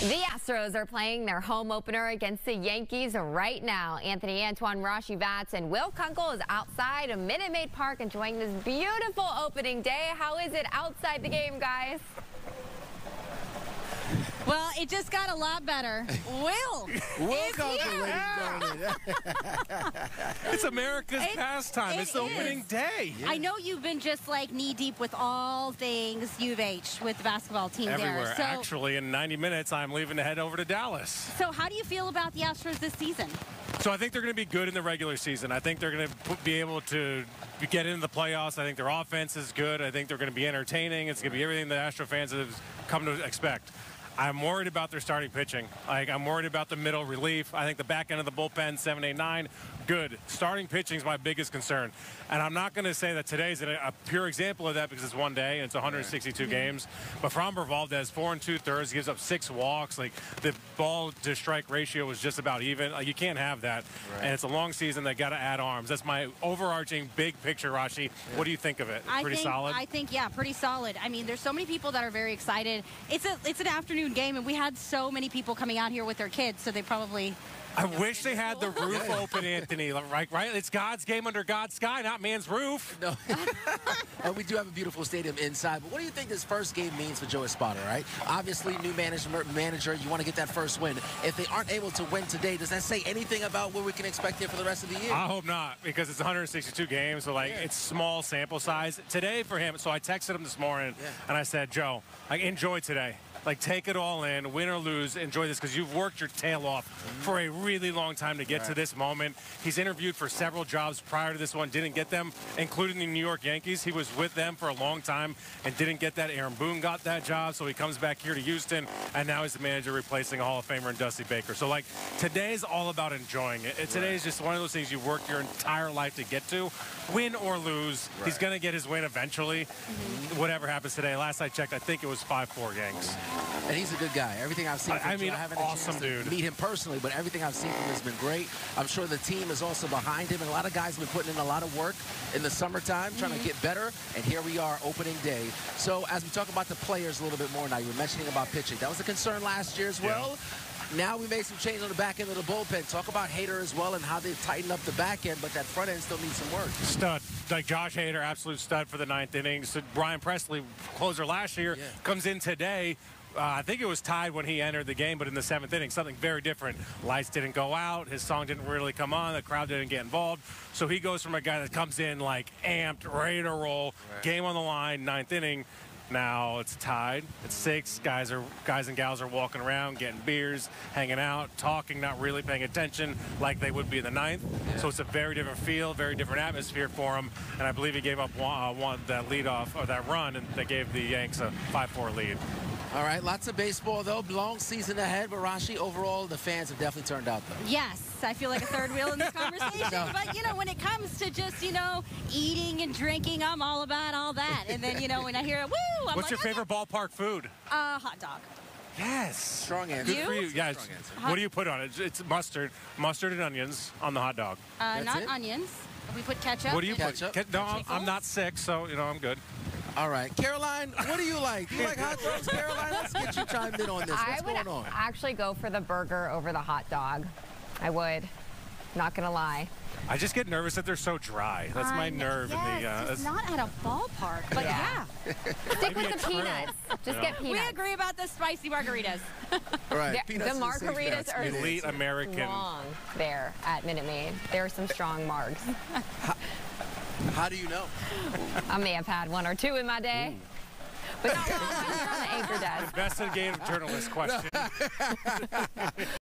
The Astros are playing their home opener against the Yankees right now. Anthony Antoine, Rashi Vats, and Will Kunkel is outside of Minute Maid Park enjoying this beautiful opening day. How is it outside the game, guys? Well, it just got a lot better. Will. Will is Kunkel, here. ladies and gentlemen. It's America's It- pastime. it it's the opening is. day. I know you've been just like knee deep with all things U of H with the basketball team Everywhere. there. So, Actually, in 90 minutes, I'm leaving to head over to Dallas. so how do you feel about the Astros this season? So I think they're going to be good in the regular season. I think they're going to be able to get into the playoffs. I think their offense is good. I think they're going to be entertaining. It's going to be everything the Astro fans have come to expect. I'm worried about their starting pitching. Like I'm worried about the middle relief. I think the back end of the bullpen, seven, eight, nine, good. Starting pitching is my biggest concern, and I'm not going to say that today's a, a pure example of that because it's one day and it's 162 games. But Framber Valdez, four and two thirds, gives up six walks. Like the ball to strike ratio was just about even. Like, you can't have that, and it's a long season. They got to add arms. That's my overarching big picture, Rashi. What do you think of it? I Pretty think, solid. I think, yeah, pretty solid. I mean, there's so many people that are very excited. It's a, it's an afternoon game, and we had so many people coming out here with their kids, so they probably. I wish they had the roof open, Anthony. Right, right. It's God's game under God's sky, not man's roof. No. and we do have a beautiful stadium inside. But what do you think this first game means for Joe Espada, right? Obviously, new management manager, you want to get that first win. If they aren't able to win today, does that say anything about what we can expect here for the rest of the year? I hope not, because it's 162 games, so like Yeah. it's small sample size. Today for him, so I texted him this morning Yeah. and I said, Joe, I enjoy today. Like take it all in, win or lose, enjoy this because you've worked your tail off for a really long time to get to this moment. He's interviewed for several jobs prior to this one, didn't get them, including the New York Yankees. He was with them for a long time and didn't get that. Aaron Boone got that job, so he comes back here to Houston, and now he's the manager replacing a Hall of Famer and Dusty Baker. So like today's all about enjoying it. Today is just one of those things you work your entire life to get to, win or lose. He's gonna get his win eventually. Mm-hmm. Whatever happens today. Last I checked, I think it was five four Yanks. And he's a good guy. Everything I've seen I- from I Joe, mean, I haven't awesome had a chance to dude. meet him personally, but everything I've seen from him has been great. I'm sure the team is also behind him, and a lot of guys have been putting in a lot of work in the summertime, trying Mm-hmm. to get better, and here we are, opening day. So as we talk about the players a little bit more now, you were mentioning about pitching. That was a concern last year as Yeah. well. Now we made some change on the back end of the bullpen. Talk about Hader as well and how they've tightened up the back end, but that front end still needs some work. Stud. Like Josh Hader, absolute stud for the ninth innings. So Ryan Pressly, closer last year, Yeah. comes in today. Uh, I think it was tied when he entered the game, but in the seventh inning, something very different. Lights didn't go out. His song didn't really come on. The crowd didn't get involved. So he goes from a guy that comes in like amped, ready to roll, game on the line, ninth inning. Now it's tied. It's six. Guys are guys and gals are walking around, getting beers, hanging out, talking, not really paying attention like they would be in the ninth. So it's a very different feel, very different atmosphere for him. And I believe he gave up one, uh, one that lead off or that run, and that gave the Yanks a 5-4 lead. All right, lots of baseball though. Long season ahead, but Rashi, overall, the fans have definitely turned out though. Yes, I feel like a third wheel in this conversation. No. But, you know, when it comes to just, you know, eating and drinking, I'm all about all that. And then, you know, when I hear, woo, I'm What's like, your favorite ballpark food? Uh, hot dog. Yes. Strong answer. Good for You? you. Yeah. answer. What do you put on it? It's- It's mustard, mustard and onions on the hot dog. Uh, That's not it? onions. We put ketchup. What do you Ketchup? put? Ke- No, I'm, I'm not sick, so you know I'm good. All right, Caroline, what do you like? You like hot dogs, Caroline? Let's get you chimed in on this. I What's would going on? actually go for the burger over the hot dog. I would. Not gonna lie. I just get nervous that they're so dry. That's my I know. nerve yes, in the. Uh, it's that's- not at a ballpark, but yeah. Yeah. Stick Maybe with a the trail. peanuts. Just Yeah. get We peanuts. agree about the spicy margaritas. All right, The- peanuts the and safe margaritas bets. are Good elite. American. Strong there at Minute Maid. There are some strong margs. How do you know? I may have had one or two in my day. But not while I was on the anchor desk. Investigative journalist question.